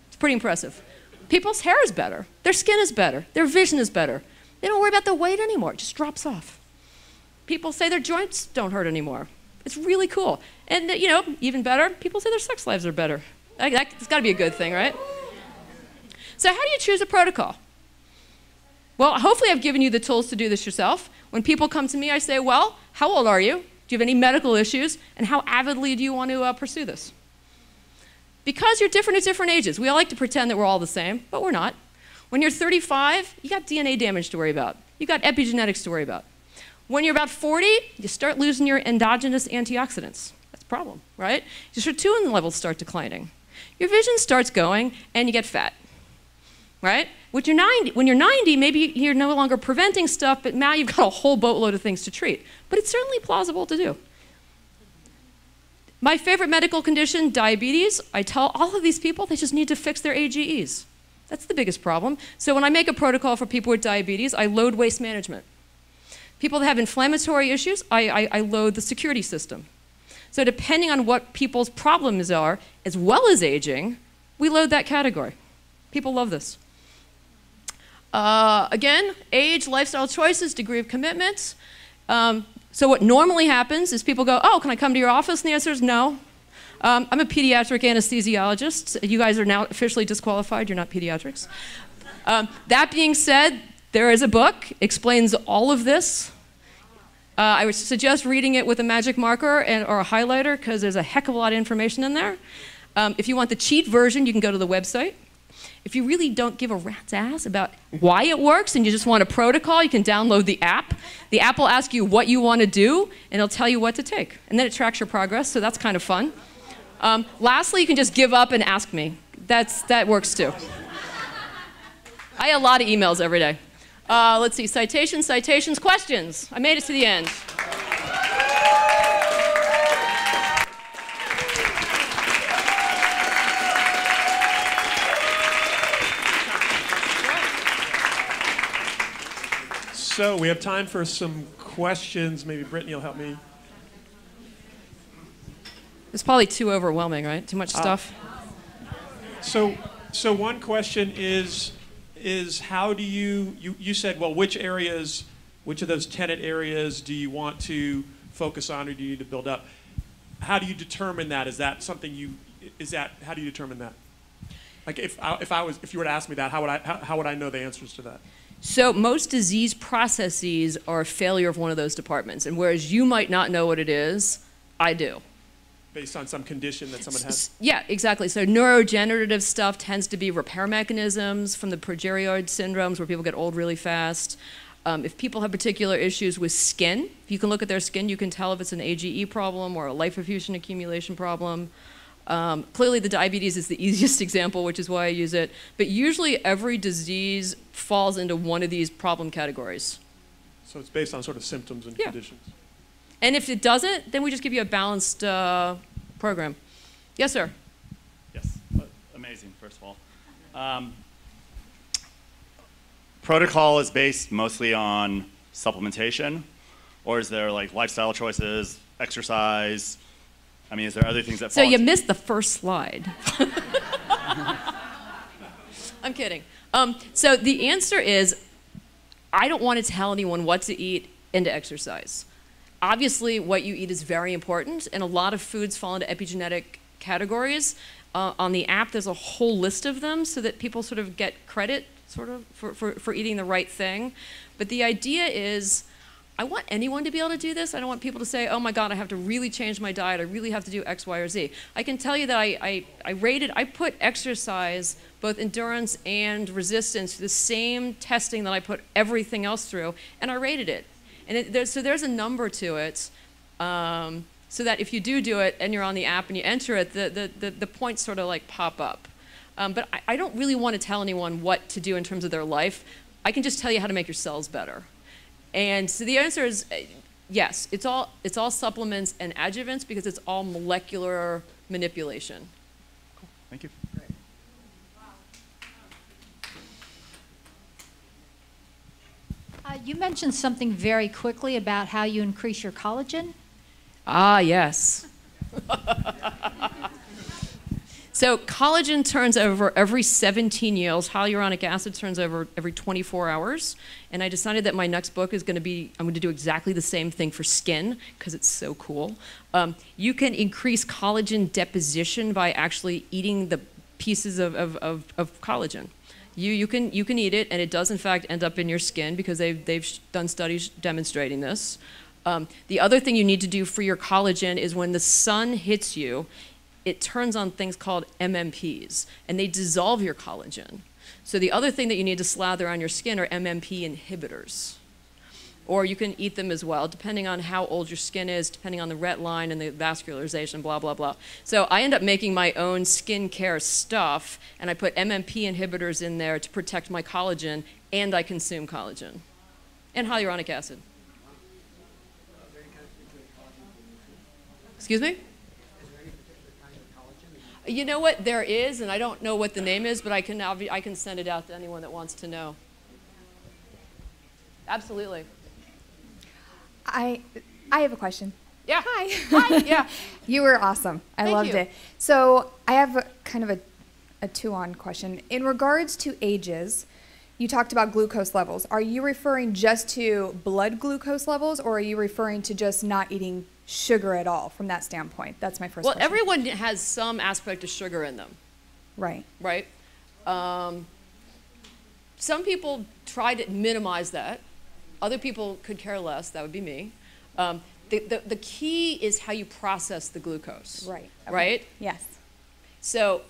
It's pretty impressive. People's hair is better. Their skin is better. Their vision is better. They don't worry about the weight anymore, it just drops off. People say their joints don't hurt anymore. It's really cool. And, you know, even better, people say their sex lives are better. That, has got to be a good thing, right? So, how do you choose a protocol? Well, hopefully, I've given you the tools to do this yourself. When people come to me, I say, Well, how old are you? Do you have any medical issues? And how avidly do you want to uh, pursue this? Because you're different at different ages. We all like to pretend that we're all the same, but we're not. When you're 35, you got DNA damage to worry about. You got epigenetics to worry about. When you're about 40, you start losing your endogenous antioxidants. That's a problem, right? Your sirtuin levels start declining. Your vision starts going, and you get fat, right? When you're 90, when you're 90 maybe you're no longer preventing stuff, but now you've got a whole boatload of things to treat. But it's certainly plausible to do. My favorite medical condition, diabetes, I tell all of these people they just need to fix their AGEs. That's the biggest problem. So when I make a protocol for people with diabetes, I load waste management. People that have inflammatory issues, I, I, I load the security system. So depending on what people's problems are, as well as aging, we load that category. People love this. Uh, again, age, lifestyle choices, degree of commitment. Um, so what normally happens is people go, oh, can I come to your office? And the answer is no. Um, I'm a pediatric anesthesiologist. You guys are now officially disqualified. You're not pediatrics. Um, that being said, there is a book explains all of this. Uh, I would suggest reading it with a magic marker and, or a highlighter because there's a heck of a lot of information in there. Um, if you want the cheat version, you can go to the website. If you really don't give a rat's ass about why it works and you just want a protocol, you can download the app. The app will ask you what you want to do and it'll tell you what to take. And then it tracks your progress, so that's kind of fun. Um, lastly, you can just give up and ask me. That's, that works too. I get a lot of emails every day. Uh, let's see, citations, citations, questions. I made it to the end. So we have time for some questions. Maybe Brittany will help me. It's probably too overwhelming, right? Too much Uh, stuff. So, so one question is, is how do you, you, you said, well, which areas, which of those tenant areas do you want to focus on or do you need to build up? How do you determine that? Is that something you, is that, how do you determine that? Like if I, if I was, if you were to ask me that, how would I, how, how would I know the answers to that? So most disease processes are a failure of one of those departments, and whereas you might not know what it is, I do. Based on some condition that someone has? Yeah, exactly. So neurodegenerative stuff tends to be repair mechanisms from the progeroid syndromes where people get old really fast. Um, if people have particular issues with skin, if you can look at their skin, you can tell if it's an AGE problem or a lipofuscin accumulation problem. Um, clearly, the diabetes is the easiest example, which is why I use it. But usually, every disease falls into one of these problem categories. So it's based on sort of symptoms and Yeah. conditions. And if it doesn't, then we just give you a balanced uh, program. Yes, sir. Yes, amazing, first of all. Um, protocol is based mostly on supplementation, or is there like lifestyle choices, exercise? I mean, is there other things that So you missed the first slide. I'm kidding. Um, so the answer is I don't want to tell anyone what to eat and to exercise. Obviously, what you eat is very important, and a lot of foods fall into epigenetic categories. Uh, on the app, there's a whole list of them so that people sort of get credit sort of for, for, for eating the right thing. But the idea is I want anyone to be able to do this. I don't want people to say, oh my God, I have to really change my diet. I really have to do X, Y, or Z. I can tell you that I, I, I rated, I put exercise, both endurance and resistance, the same testing that I put everything else through, and I rated it. And it, there's, so there's a number to it. Um, so that if you do do it and you're on the app and you enter it, the, the, the, the points sort of like pop up. Um, but I, I don't really want to tell anyone what to do in terms of their life. I can just tell you how to make your cells better. And so the answer is uh, yes, it's all, it's all supplements and adjuvants because it's all molecular manipulation. Cool. Thank you. Uh, you mentioned something very quickly about how you increase your collagen. Ah, yes. so collagen turns over every 17 years. Hyaluronic acid turns over every 24 hours. And I decided that my next book is going to be, I'm going to do exactly the same thing for skin because it's so cool. Um, you can increase collagen deposition by actually eating the pieces of, of, of, of collagen. You, you, can, you can eat it, and it does, in fact, end up in your skin because they've, they've done studies demonstrating this. Um, the other thing you need to do for your collagen is when the sun hits you, it turns on things called MMPs, and they dissolve your collagen. So the other thing that you need to slather on your skin are MMP inhibitors. Or you can eat them as well, depending on how old your skin is, depending on the ret line and the vascularization, blah, blah, blah. So I end up making my own skincare stuff, and I put MMP inhibitors in there to protect my collagen, and I consume collagen. And hyaluronic acid. Excuse me? You know what? There is, and I don't know what the name is, but I can, I can send it out to anyone that wants to know. Absolutely. I I have a question. Yeah. Hi. Hi. Yeah. you were awesome. I Thank loved you. it. So I have a, kind of a, a two-on question. In regards to ages, you talked about glucose levels. Are you referring just to blood glucose levels, or are you referring to just not eating sugar at all from that standpoint? That's my first Well, question. everyone has some aspect of sugar in them, right. right? Um, some people try to minimize that. Other people could care less. That would be me. Um, the, the, the key is how you process the glucose. Right. Okay. Right? Yes. So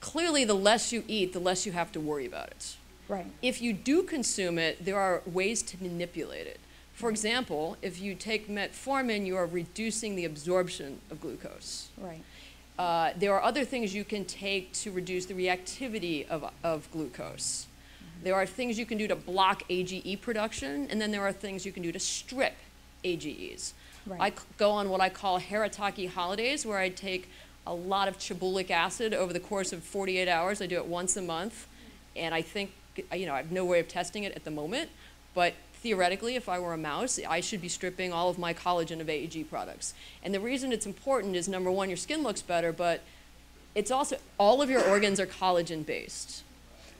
clearly, the less you eat, the less you have to worry about it. Right. If you do consume it, there are ways to manipulate it. For example, if you take metformin, you are reducing the absorption of glucose. Right. Uh, there are other things you can take to reduce the reactivity of, of glucose. There are things you can do to block AGE production, and then there are things you can do to strip AGEs. Right. I c- go on what I call Haritaki holidays, where I take a lot of chebulic acid over the course of 48 hours. I do it once a month, and I think, you know, I have no way of testing it at the moment, But theoretically, if I were a mouse, I should be stripping all of my collagen of AEG products. And the reason it's important is number one, your skin looks better, but it's also all of your organs are collagen based.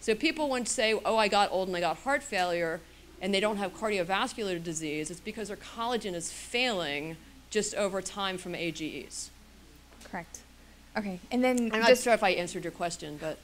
So people to say, oh, I got old and I got heart failure, and they don't have cardiovascular disease. It's because their collagen is failing just over time from AGEs. Correct. Okay, and then I'm not just sure if I answered your question, but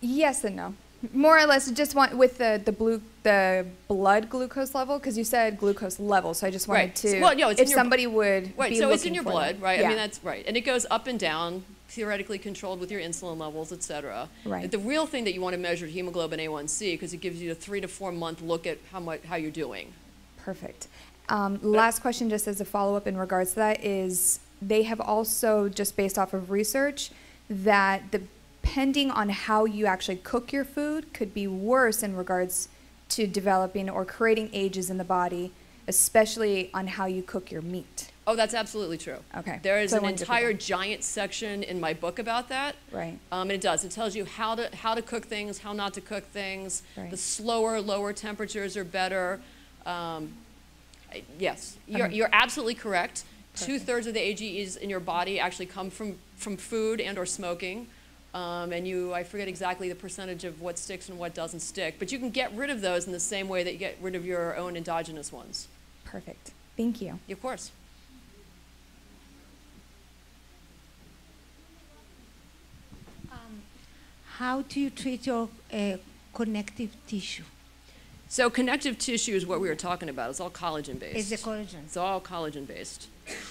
yes and no. More or less, just want with the the blue the blood glucose level because you said glucose level, so I just wanted Right. to. Well, no, it's if in your- somebody would right. So it's in your blood, them. right? Yeah. I mean that's right, and it goes up and down, theoretically controlled with your insulin levels, et cetera. Right. The real thing that you want to measure is hemoglobin A1C because it gives you a three to four month look at how much how you're doing. Perfect. Um, last question, just as a follow up in regards to that, is they have also, just based off of research, that depending on how you actually cook your food could be worse in regards to developing or creating ages in the body, especially on how you cook your meat. Oh, that's absolutely true. Okay. There is So an wanted to put entire giant section in my book about that. Right. Um, and it does. It tells you how to how to cook things, how not to cook things. Right. The slower, lower temperatures are better. Um, yes, you're, Okay. you're absolutely correct. Two thirds of the AGEs in your body actually come from from food and or smoking. Um, and you, I forget exactly the percentage of what sticks and what doesn't stick, but you can get rid of those in the same way that you get rid of your own endogenous ones. Perfect. Thank you. Of course. How do you treat your uh, connective tissue? So connective tissue is what we were talking about. It's all collagen based. Is the collagen? It's all collagen based.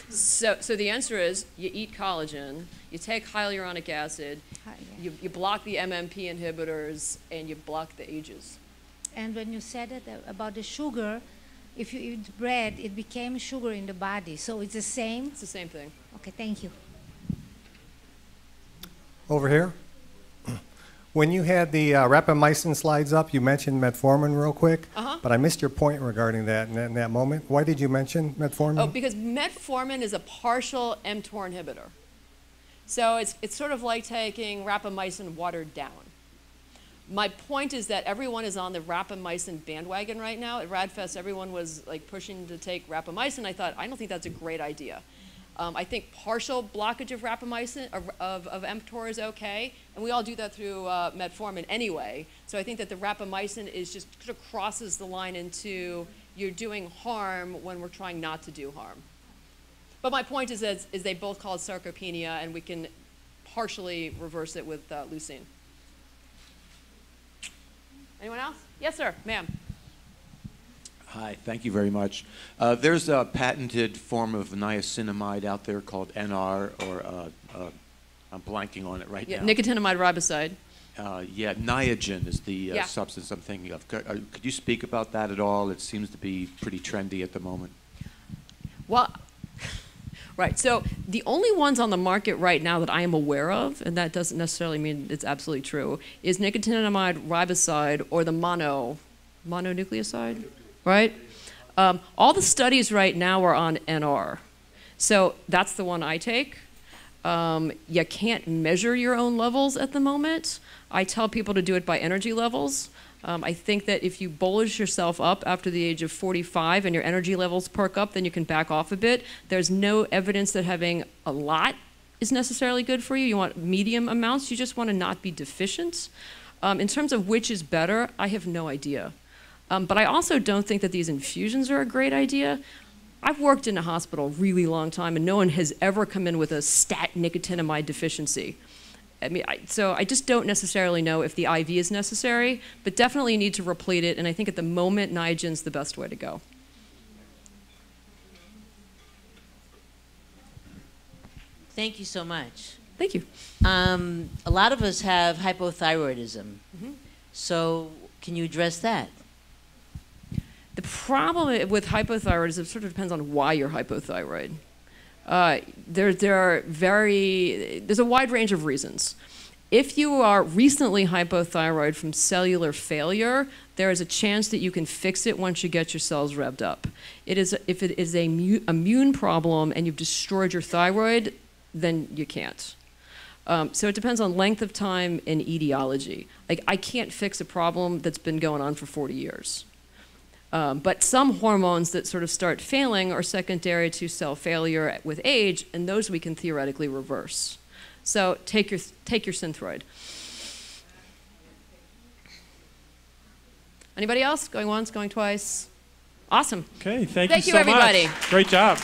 So, so the answer is you eat collagen, you take hyaluronic acid, Hi- yeah. you, you block the MMP inhibitors, and you block the ages. And when you said it uh, about the sugar, if you eat bread, it became sugar in the body. So it's the same. It's the same thing. Okay, thank you. Over here. When you had the uh, rapamycin slides up, you mentioned metformin real quick, Uh-huh. but I missed your point regarding that in, that in that moment. Why did you mention metformin? Oh, because metformin is a partial mTOR inhibitor. So it's, it's sort of like taking rapamycin watered down. My point is that everyone is on the rapamycin bandwagon right now. At RAADfest, everyone was like pushing to take rapamycin. I thought, I don't think that's a great idea. Um, I think partial blockage of rapamycin, of, of, of mTOR is okay, and we all do that through uh, metformin anyway. So I think that the rapamycin is just sort of crosses the line into you're doing harm when we're trying not to do harm. But my point is, is they both cause sarcopenia, and we can partially reverse it with uh, leucine. Anyone else? Yes, sir, ma'am. Hi, thank you very much. Uh, there's a patented form of niacinamide out there called NR, or uh, uh, I'm blanking on it right Yeah, now. nicotinamide riboside. uh, yeah, Niagen is the uh, Yeah. substance I'm thinking of. Could, uh, could you speak about that at all? It seems to be pretty trendy at the moment. Well, right. So the only ones on the market right now that I am aware of, and that doesn't necessarily mean it's absolutely true, is nicotinamide riboside or the mono mononucleoside, right? Um, all the studies right now are on NR, so that's the one I take. Um, you can't measure your own levels at the moment. I tell people to do it by energy levels. Um, I think that if you bullish yourself up after the age of 45 and your energy levels perk up, then you can back off a bit. There's no evidence that having a lot is necessarily good for you. You want medium amounts. You just want to not be deficient. Um, in terms of which is better, I have no idea. Um, but I also don't think that these infusions are a great idea. I've worked in a hospital a really long time, and no one has ever come in with a stat nicotinamide deficiency. I mean, I, so I just don't necessarily know if the IV is necessary, but definitely need to replete it. And I think at the moment, Niagen's the best way to go. Thank you so much. Thank you. Um, a lot of us have hypothyroidism. So, can you address that? The problem with hypothyroidism sort of depends on why you're hypothyroid. Uh, there, there are very, there's a wide range of reasons. If you are recently hypothyroid from cellular failure, there is a chance that you can fix it once you get your cells revved up. It is, if it is a mu- immune problem and you've destroyed your thyroid, then you can't. Um, so it depends on length of time and etiology. Like I can't fix a problem that's been going on for 40 years. Um, but some hormones that sort of start failing are secondary to cell failure with age, and those we can theoretically reverse. So take your, take your Synthroid. Anybody else? Going once, going twice? Awesome. Okay, thank, you. Thank you you, so everybody. much. Great job.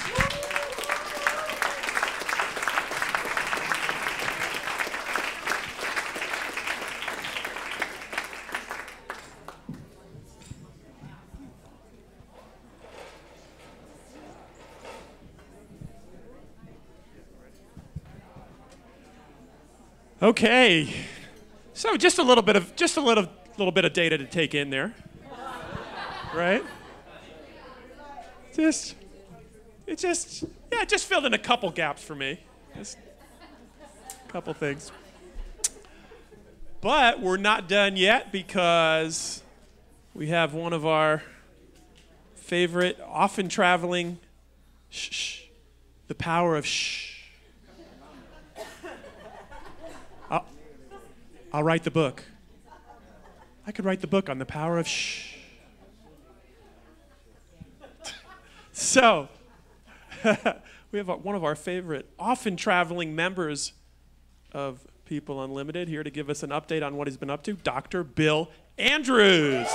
Okay, so just a little bit of just a little little bit of data to take in there, right? Just it just yeah, it just filled in a couple gaps for me, just a couple things. But we're not done yet because we have one of our favorite, often traveling, shh, shh the power of shh. I'll write the book. I could write the book on the power of shh. So, we have one of our favorite, often traveling members of People Unlimited here to give us an update on what he's been up to, Dr. Bill Andrews.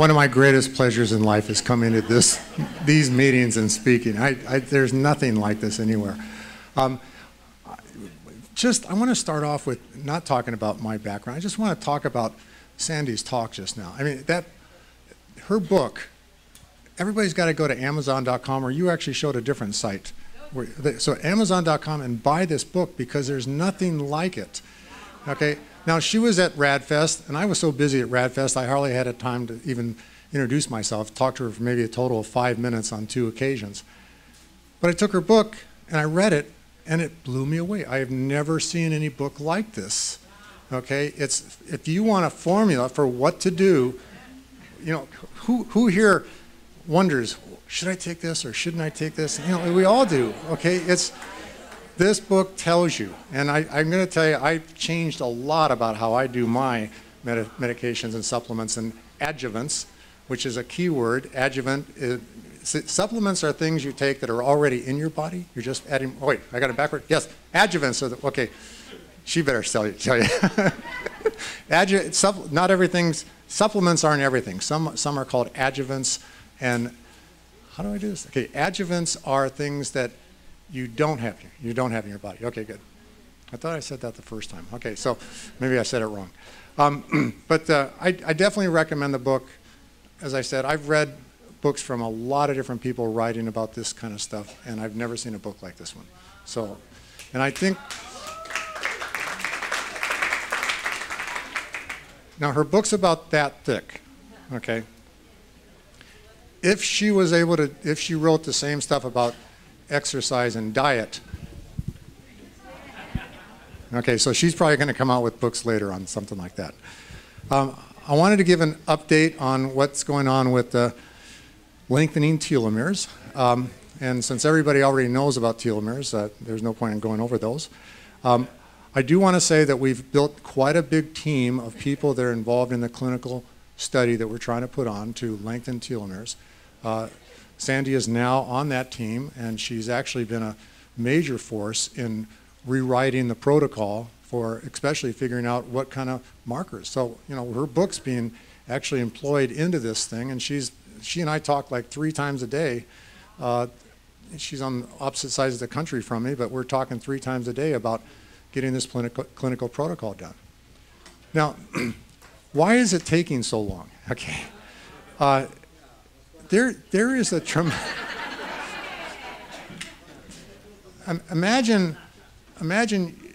One of my greatest pleasures in life is coming to this, these meetings and speaking. I, I, there's nothing like this anywhere. Um, just, I want to start off with not talking about my background. I just want to talk about Sandy's talk just now. I mean, that, her book, everybody's got to go to Amazon.com, or you actually showed a different site. So Amazon.com and buy this book because there's nothing like it. Okay, now, she was at RAADfest, and I was so busy at RAADfest, I hardly had a time to even introduce myself, talk to her for maybe a total of five minutes on two occasions. But I took her book, and I read it, and it blew me away. I have never seen any book like this. Okay, it's if you want a formula for what to do, you know, who who here wonders should I take this or shouldn't I take this? You know, we all do. Okay, it's this book tells you, and I, am going to tell you, I've changed a lot about how I do my med medications and supplements and adjuvants, which is a key word. Adjuvant, uh, is, supplements are things you take that are already in your body. You're just adding, oh wait, I got it backward. Yes, adjuvants are, the, okay, she better tell you. Tell you. Adju supp, not everything's, supplements aren't everything. Some, some are called adjuvants, and how do I do this? Okay, adjuvants are things that you don't have you don't have in your body. Okay, good. I thought I said that the first time. Okay, so maybe I said it wrong. Um, but uh, I, I, definitely recommend the book. As I said, I've read books from a lot of different people writing about this kind of stuff, and I've never seen a book like this one. So, and I think. Now, her book's about that thick, okay? If she was able to, if she wrote the same stuff about exercise and diet. Okay, so she's probably going to come out with books later on something like that. Um, I wanted to give an update on what's going on with the lengthening telomeres. Um, and since everybody already knows about telomeres, uh, there's no point in going over those. Um, I do want to say that we've built quite a big team of people that are involved in the clinical study that we're trying to put on to lengthen telomeres. Uh, Sandy is now on that team, and she's actually been a major force in rewriting the protocol for especially figuring out what kind of markers. So, you know, her book's being actually employed into this thing, and she's she and I talk like three times a day. Uh, she's on opposite sides of the country from me, but we're talking three times a day about getting this clinical, clinical protocol done. Now, why is it taking so long? Okay. Uh, there, there is a tremendous. imagine, imagine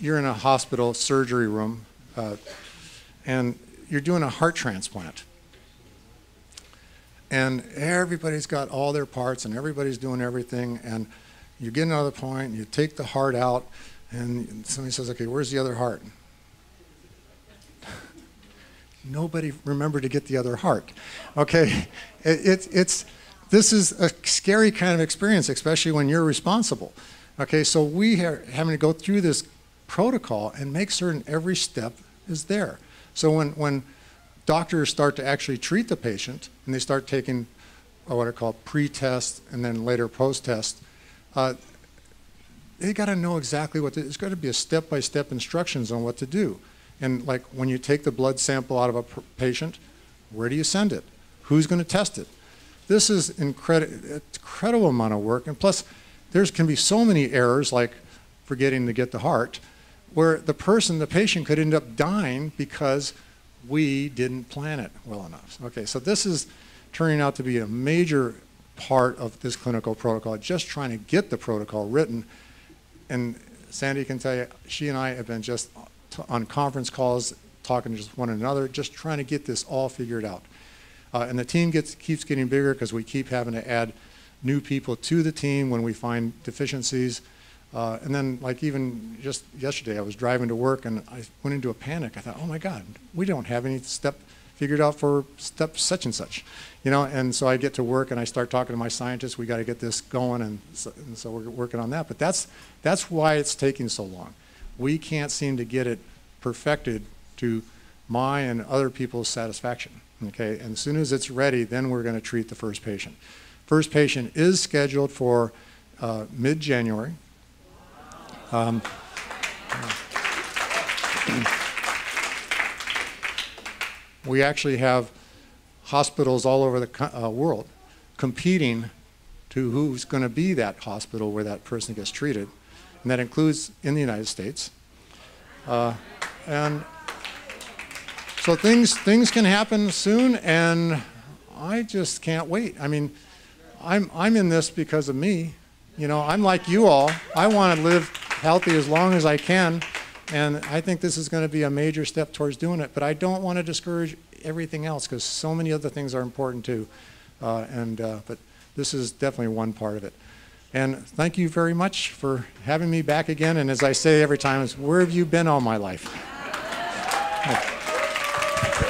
you're in a hospital surgery room uh, and you're doing a heart transplant. And everybody's got all their parts and everybody's doing everything. And you get another point, you take the heart out, and somebody says, okay, where's the other heart? Nobody remembered to get the other heart. Okay, it, it, it's this is a scary kind of experience, especially when you're responsible. Okay, so we are having to go through this protocol and make certain every step is there. So when when doctors start to actually treat the patient and they start taking uh, what are called pre-test and then later post-test, uh, they got to know exactly what to, it's got to be a step-by-step instructions on what to do. And like when you take the blood sample out of a patient, where do you send it? Who's going to test it? This is incredi- incredible amount of work. And plus, there can be so many errors, like forgetting to get the heart, where the person, the patient, could end up dying because we didn't plan it well enough. Okay, so this is turning out to be a major part of this clinical protocol, just trying to get the protocol written. And Sandy can tell you, she and I have been just on conference calls, talking to just one another, just trying to get this all figured out. Uh, and the team gets, keeps getting bigger because we keep having to add new people to the team when we find deficiencies. Uh, and then, like even just yesterday, I was driving to work and I went into a panic. I thought, oh my God, we don't have any step figured out for step such and such, you know. And so I get to work and I start talking to my scientists. We got to get this going, and so, and so we're working on that. But that's that's why it's taking so long. We can't seem to get it perfected to my and other people's satisfaction. Okay, and as soon as it's ready, then we're going to treat the first patient. First patient is scheduled for uh, mid-January. Um, we actually have hospitals all over the uh, world competing to who's going to be that hospital where that person gets treated, and that includes in the United States. Uh, and so things things can happen soon, and I just can't wait. I mean, I'm I'm in this because of me. You know, I'm like you all. I want to live healthy as long as I can, and I think this is going to be a major step towards doing it. But I don't want to discourage everything else because so many other things are important too. Uh, and uh, but this is definitely one part of it. And thank you very much for having me back again. And as I say every time, where have you been all my life?